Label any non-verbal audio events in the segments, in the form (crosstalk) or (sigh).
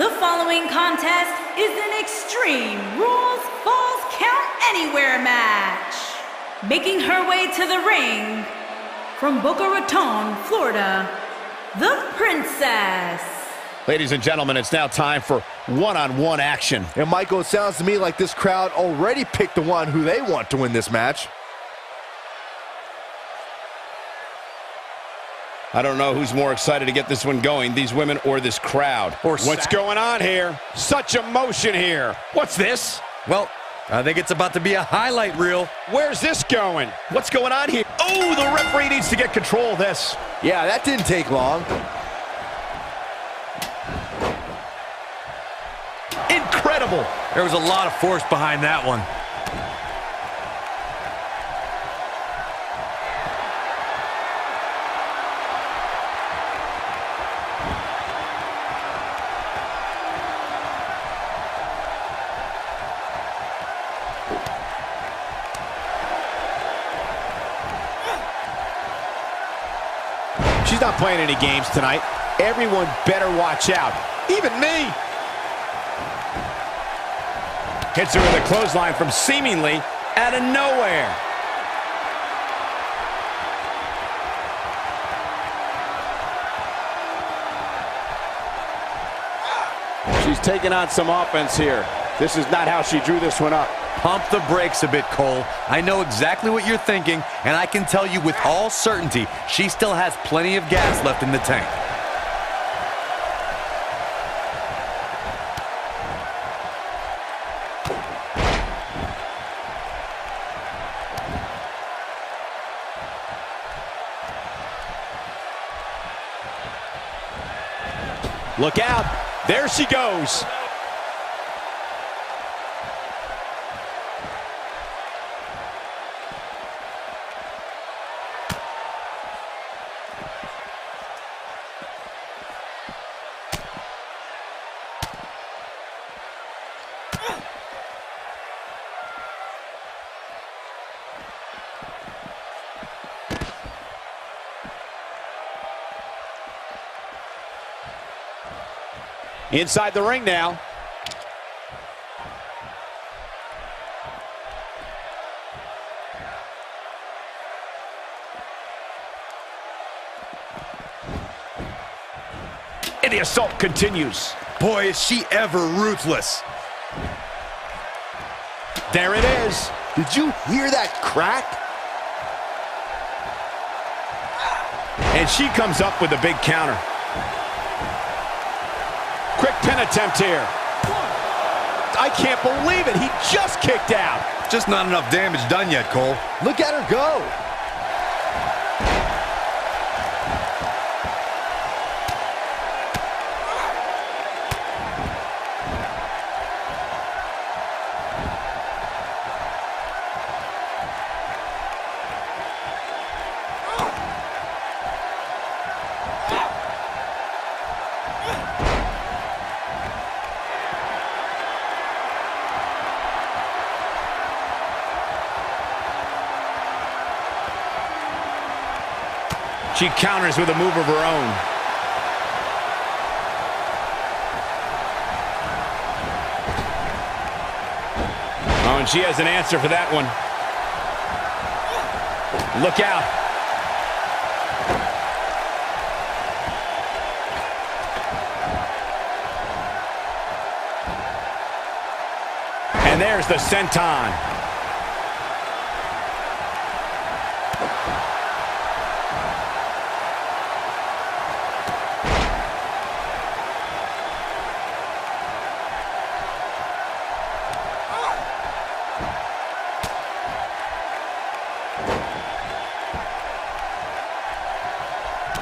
The following contest is an Extreme Rules Falls Count Anywhere match. Making her way to the ring from Boca Raton, Florida, the Princess. Ladies and gentlemen, it's now time for one-on-one action. And Michael, it sounds to me like this crowd already picked the one who they want to win this match. I don't know who's more excited to get this one going, these women or this crowd. Or What's going on here? Such emotion here. What's this? Well, I think it's about to be a highlight reel. Where's this going? What's going on here? Oh, the referee needs to get control of this. Yeah, that didn't take long. Incredible. There was a lot of force behind that one. Playing any games tonight. Everyone better watch out. Even me. Hits her with a clothesline from seemingly out of nowhere. She's taking on some offense here. This is not how she drew this one up. Pump the brakes a bit, Cole. I know exactly what you're thinking, and I can tell you with all certainty, she still has plenty of gas left in the tank. Look out. There she goes. Inside the ring now. And the assault continues. Boy, is she ever ruthless. There it is. Did you hear that crack? And she comes up with a big counter. Quick pin attempt here. I can't believe it. He just kicked out. Just not enough damage done yet, Cole. Look at her go. She counters with a move of her own. Oh, and she has an answer for that one. Look out. And there's the senton.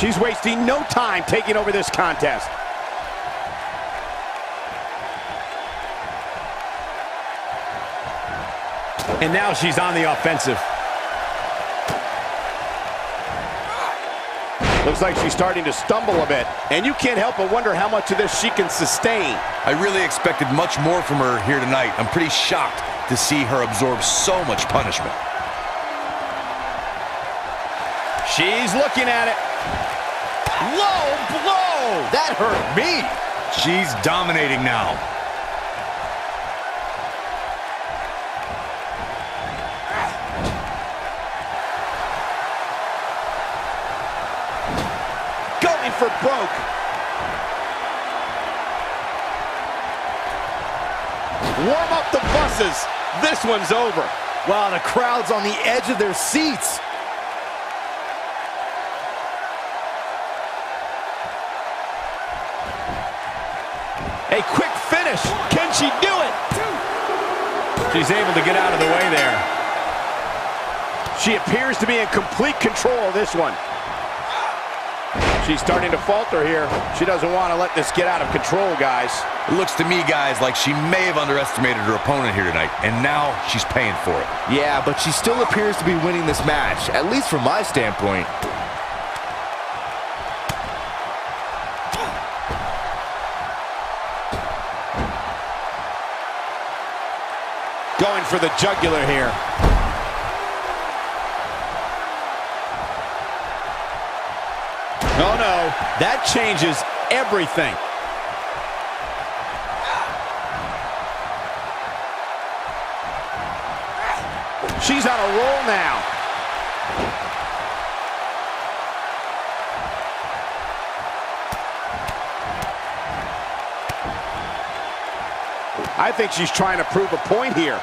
She's wasting no time taking over this contest. And now she's on the offensive. Looks like she's starting to stumble a bit. And you can't help but wonder how much of this she can sustain. I really expected much more from her here tonight. I'm pretty shocked to see her absorb so much punishment. She's looking at it. Low blow. That hurt me. She's dominating now. Going for broke. Warm up the buses. This one's over. Wow, the crowd's on the edge of their seats. A quick finish. Can she do it? She's able to get out of the way there. She appears to be in complete control of this one. She's starting to falter here. She doesn't want to let this get out of control, guys. It looks to me, guys, like she may have underestimated her opponent here tonight, and now she's paying for it. Yeah, but she still appears to be winning this match, at least from my standpoint. For the jugular here. Oh no, that changes everything. She's on a roll now. I think she's trying to prove a point here.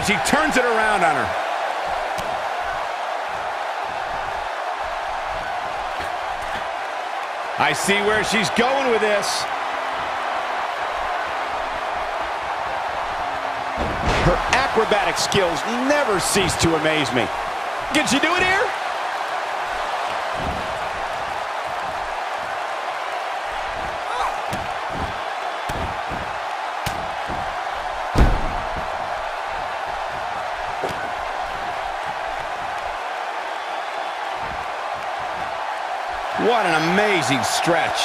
And she turns it around on her. I see where she's going with this. Her acrobatic skills never cease to amaze me. Can she do it here? What an amazing stretch.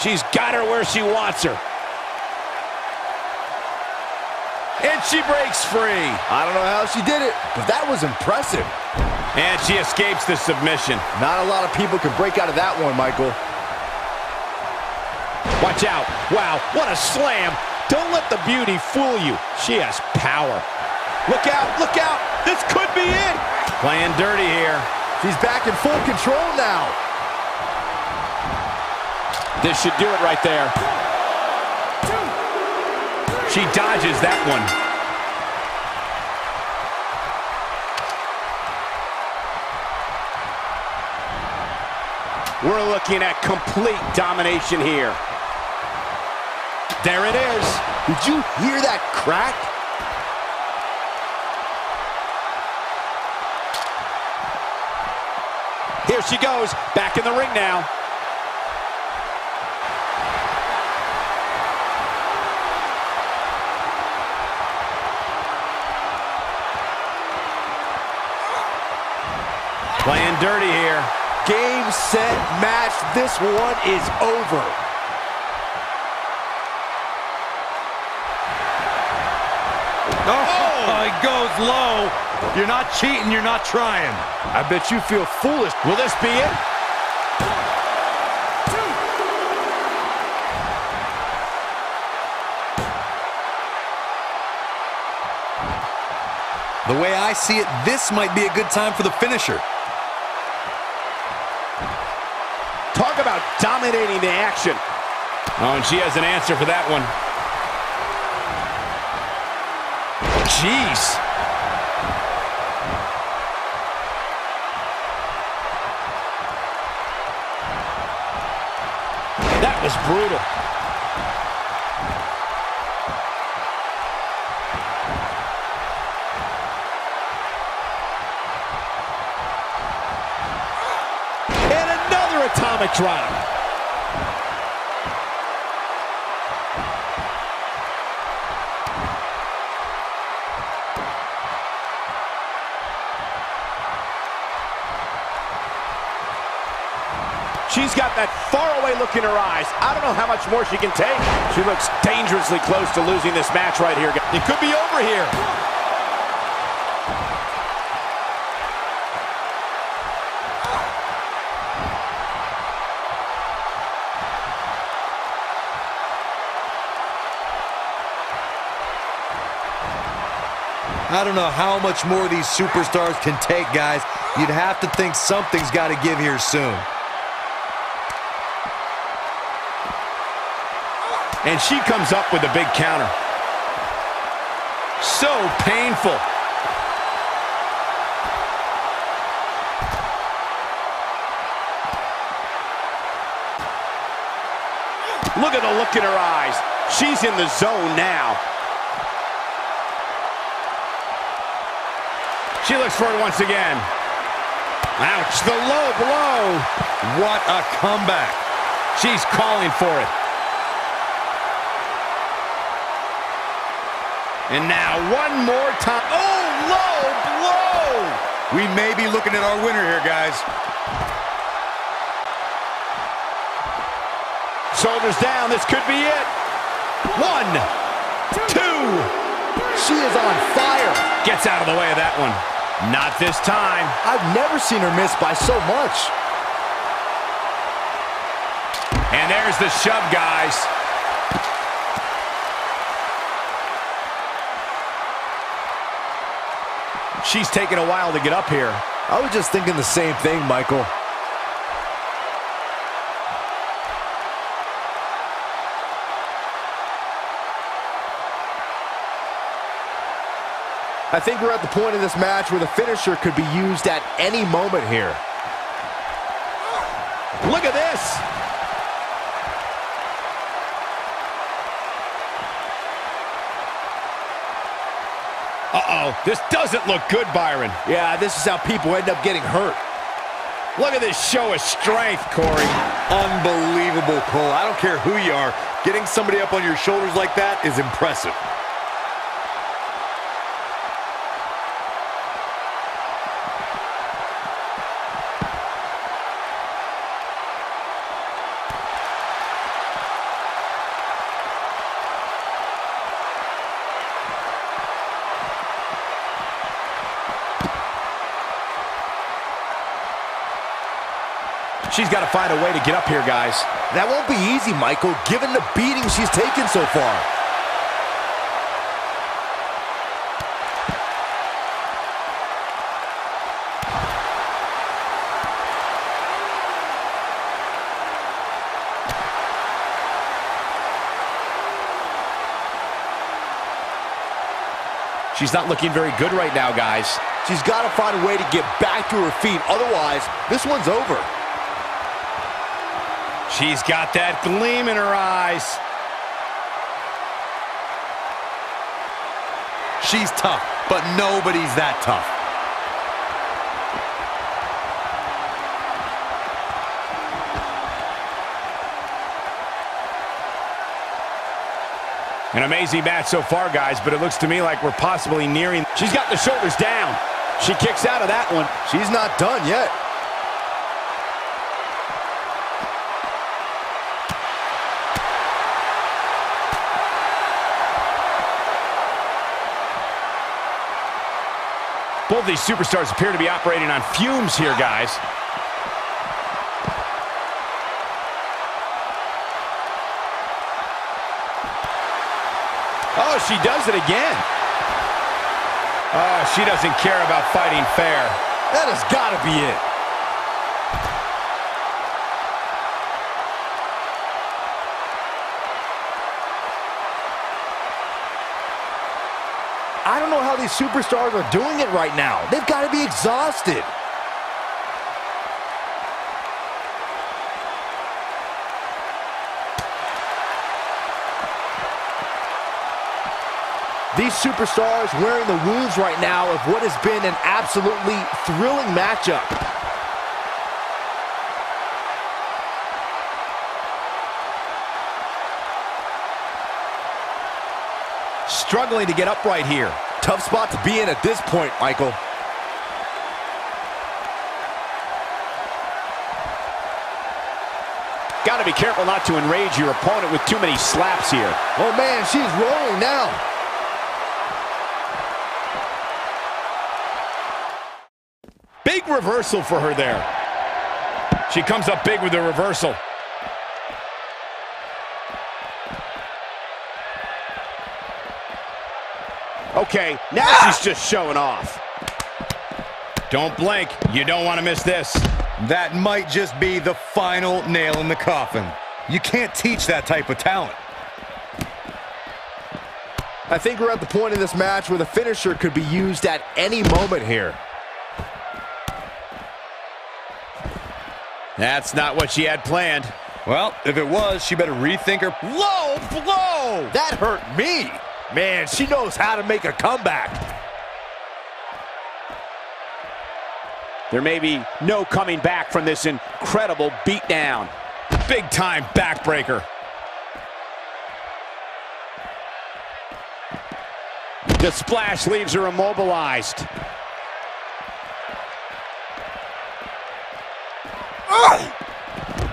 She's got her where she wants her. And she breaks free. I don't know how she did it, but that was impressive. And she escapes the submission. Not a lot of people can break out of that one, Michael. Watch out. Wow, what a slam. Don't let the beauty fool you. She has power. Look out, look out. This could be it. Playing dirty here. She's back in full control now. This should do it right there. She dodges that one. We're looking at complete domination here. There it is. Did you hear that crack? She goes, back in the ring now. Playing dirty here. Game, set, match. This one is over. He goes low. You're not cheating, you're not trying. I bet you feel foolish. Will this be it? The way I see it, this might be a good time for the finisher. Talk about dominating the action. Oh, and she has an answer for that one. Jeez. That was brutal. And another atomic drop. She's got that faraway look in her eyes. I don't know how much more she can take. She looks dangerously close to losing this match right here. It could be over here. I don't know how much more these superstars can take, guys. You'd have to think something's got to give here soon. And she comes up with a big counter. So painful. Look at the look in her eyes. She's in the zone now. She looks for it once again. Ouch, the low blow. What a comeback. She's calling for it. And now one more time. Oh, low blow. We may be looking at our winner here, guys. Shoulders down. This could be it. One, two. She is on fire. Gets out of the way of that one. Not this time. I've never seen her miss by so much. And there's the shove, guys. She's taking a while to get up here. I was just thinking the same thing, Michael. I think we're at the point in this match where the finisher could be used at any moment here. Look at this. Uh-oh, this doesn't look good, Byron. Yeah, this is how people end up getting hurt. Look at this show of strength, Corey. Unbelievable, Cole. I don't care who you are. Getting somebody up on your shoulders like that is impressive. She's got to find a way to get up here, guys. That won't be easy, Michael, given the beating she's taken so far. She's not looking very good right now, guys. She's got to find a way to get back to her feet. Otherwise, this one's over. She's got that gleam in her eyes. She's tough, but nobody's that tough. An amazing match so far, guys, but it looks to me like we're possibly nearing... She's got the shoulders down. She kicks out of that one. She's not done yet. Both these superstars appear to be operating on fumes here, guys. Oh, she does it again. Oh, she doesn't care about fighting fair. That has got to be it. I don't know how these superstars are doing it right now. They've got to be exhausted. These superstars wearing the wounds right now of what has been an absolutely thrilling matchup. Struggling to get upright here. Tough spot to be in at this point, Michael. Got to be careful not to enrage your opponent with too many slaps here. Oh man, she's rolling now. Big reversal for her there. She comes up big with the reversal. Okay, now Ah! she's just showing off. Don't blink. You don't want to miss this. That might just be the final nail in the coffin. You can't teach that type of talent. I think we're at the point in this match where the finisher could be used at any moment here. That's not what she had planned. Well, if it was, she better rethink her. Low blow! That hurt me. Man, she knows how to make a comeback. There may be no coming back from this incredible beatdown. Big time backbreaker. The splash leaves her immobilized.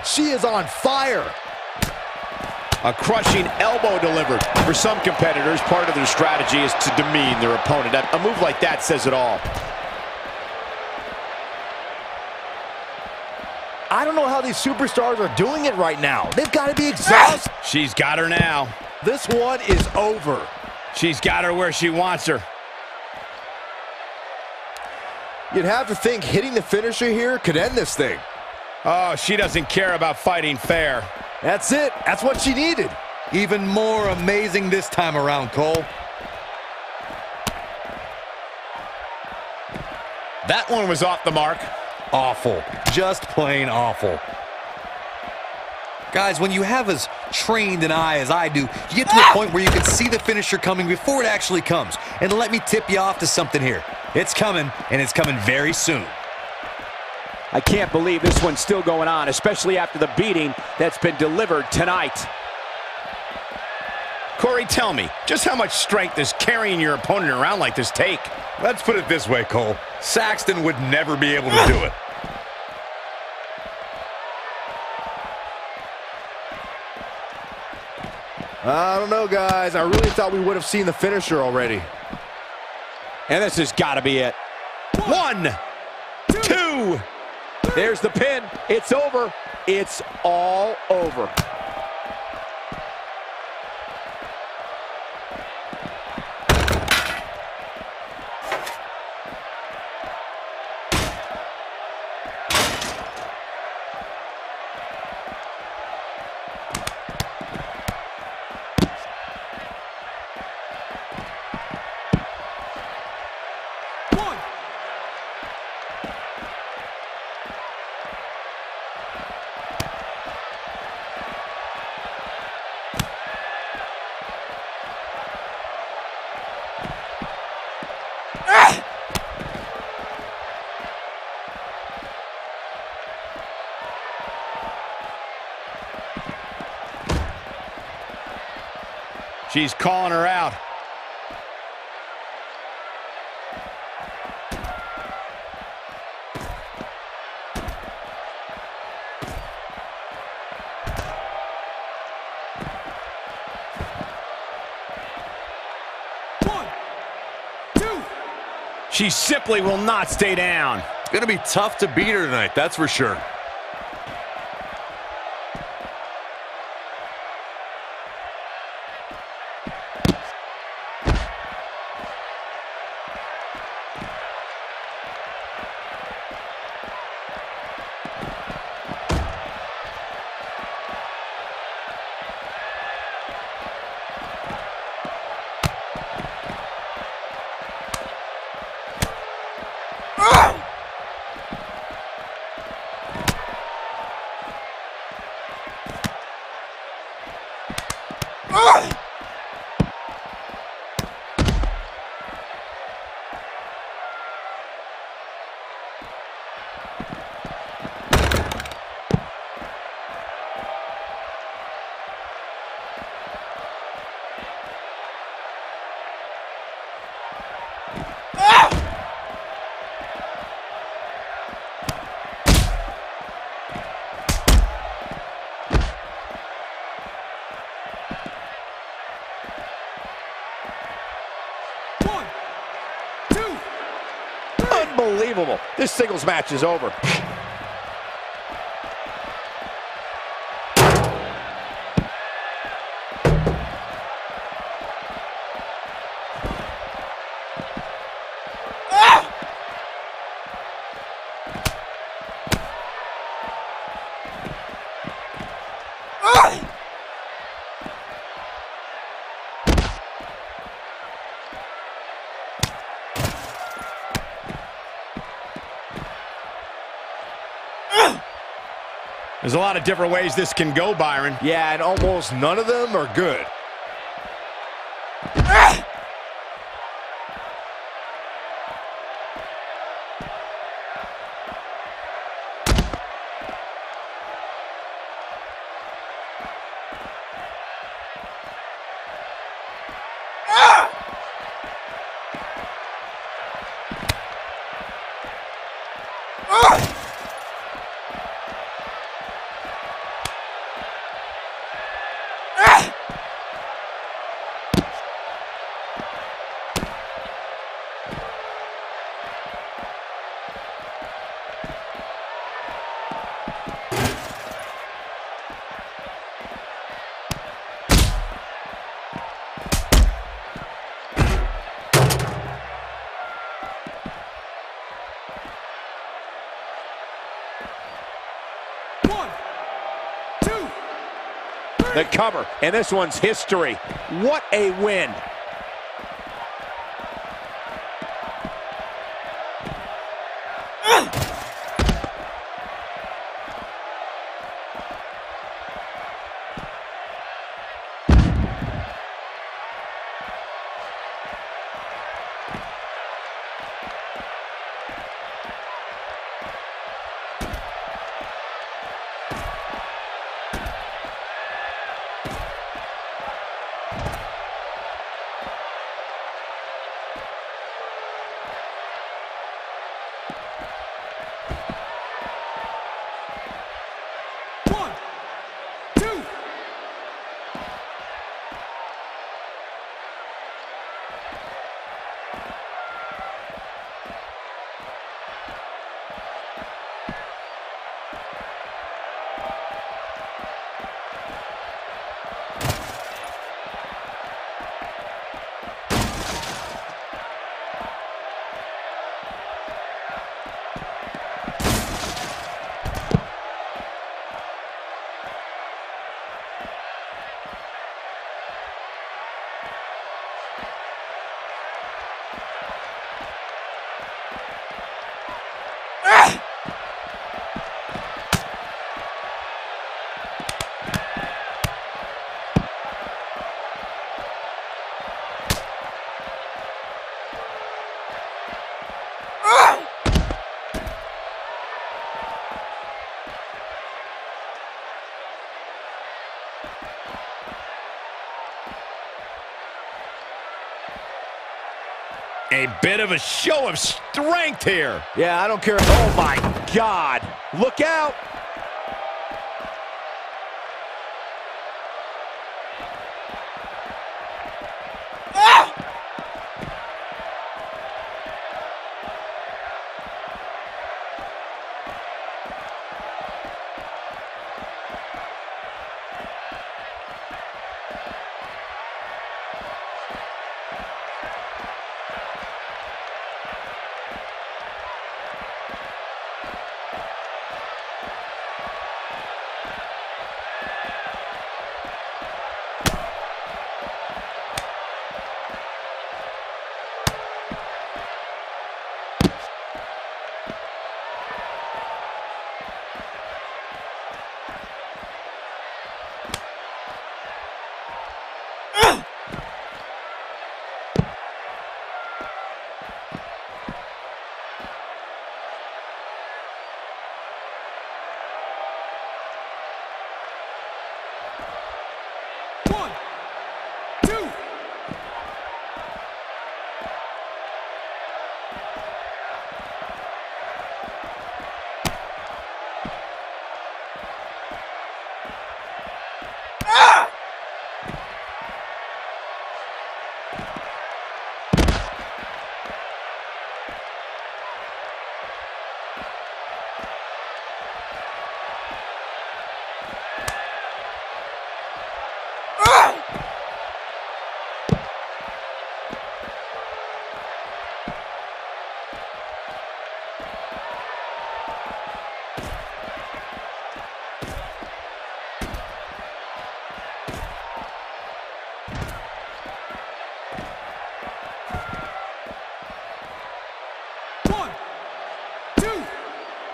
She is on fire. A crushing elbow delivered. For some competitors, part of their strategy is to demean their opponent. A move like that says it all. I don't know how these superstars are doing it right now. They've got to be exhausted. (laughs) She's got her now. This one is over. She's got her where she wants her. You'd have to think hitting the finisher here could end this thing. Oh, she doesn't care about fighting fair. That's it. That's what she needed. Even more amazing this time around, Cole. That one was off the mark. Awful. Just plain awful. Guys, when you have as trained an eye as I do, you get to a point where you can see the finisher coming before it actually comes. And let me tip you off to something here. It's coming, and it's coming very soon. I can't believe this one's still going on, especially after the beating that's been delivered tonight. Corey, tell me, just how much strength does carrying your opponent around like this take? Let's put it this way, Cole. Saxton would never be able to do it. I don't know, guys. I really thought we would have seen the finisher already. And this has got to be it. One, two. There's the pin. It's over. It's all over. She's calling her out. One, two. She simply will not stay down. It's going to be tough to beat her tonight, that's for sure. Unbelievable. This singles match is over. There's a lot of different ways this can go, Byron. Yeah, and almost none of them are good. The cover, and this one's history. What a win. A bit of a show of strength here. Yeah, I don't care. Oh, my God. Look out.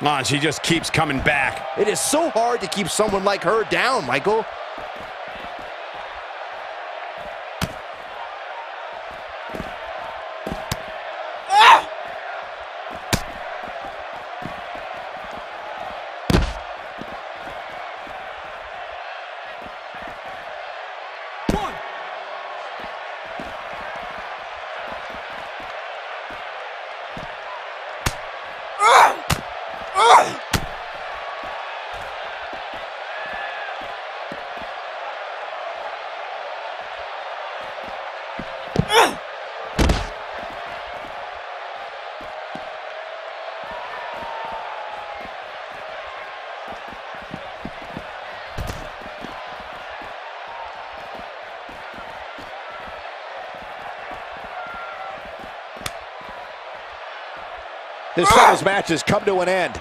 Oh, she just keeps coming back. It is so hard to keep someone like her down, Michael. This singles match has come to an end.